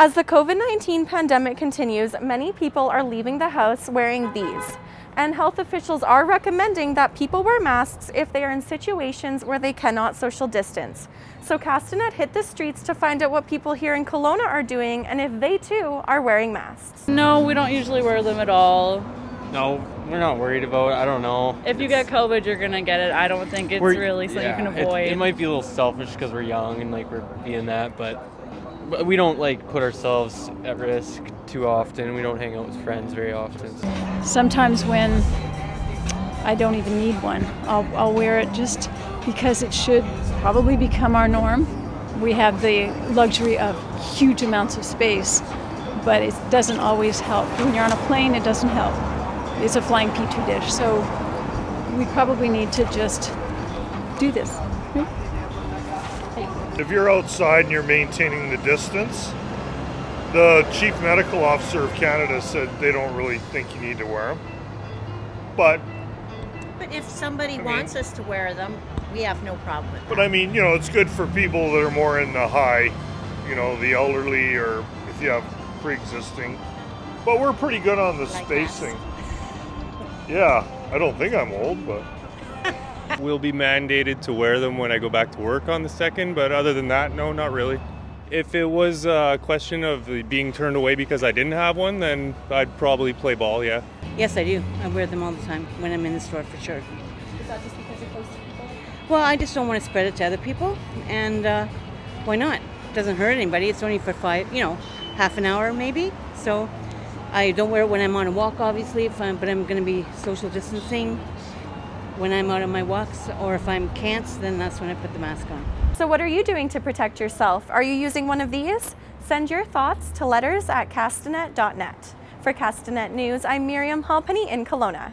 As the COVID 19 pandemic continues, many people are leaving the house wearing these. And health officials are recommending that people wear masks if they are in situations where they cannot social distance. So Castanet hit the streets to find out what people here in Kelowna are doing and if they too are wearing masks. No, we don't usually wear them at all. No, we're not worried about it. I don't know. If you get COVID, you're gonna get it. I don't think it's We're- really something yeah, you can avoid. It, it might be a little selfish because we're young and like we're being that, but but we don't like put ourselves at risk too often. We don't hang out with friends very often. Sometimes when I don't even need one, I'll, I'll wear it just because it should probably become our norm. We have the luxury of huge amounts of space, but it doesn't always help. When you're on a plane, it doesn't help. It's a flying petri dish, so we probably need to just do this. If you're outside and you're maintaining the distance, the chief medical officer of Canada said they don't really think you need to wear them. But But if somebody mean- wants us to wear them, we have no problem with that. but I mean, you know, it's good for people that are more in the high, you know, the elderly or if you have pre-existing. But we're pretty good on the Like us. spacing. Yeah, I don't think I'm old, but will be mandated to wear them when I go back to work on the second, but other than that, no, not really. If it was a question of being turned away because I didn't have one, then I'd probably play ball, yeah. Yes, I do. I wear them all the time when I'm in the store for sure. Is that just because you're close to people? Well, I just don't want to spread it to other people, and uh, why not? It doesn't hurt anybody. It's only for five, you know, half an hour maybe. So I don't wear it when I'm on a walk, obviously, if I'm, but I'm going to be social distancing when I'm out on my walks, or if I'm can't, then that's when I put the mask on. So, what are you doing to protect yourself? Are you using one of these? Send your thoughts to letters at castanet.net. For Castanet News, I'm Miriam Halpenny in Kelowna.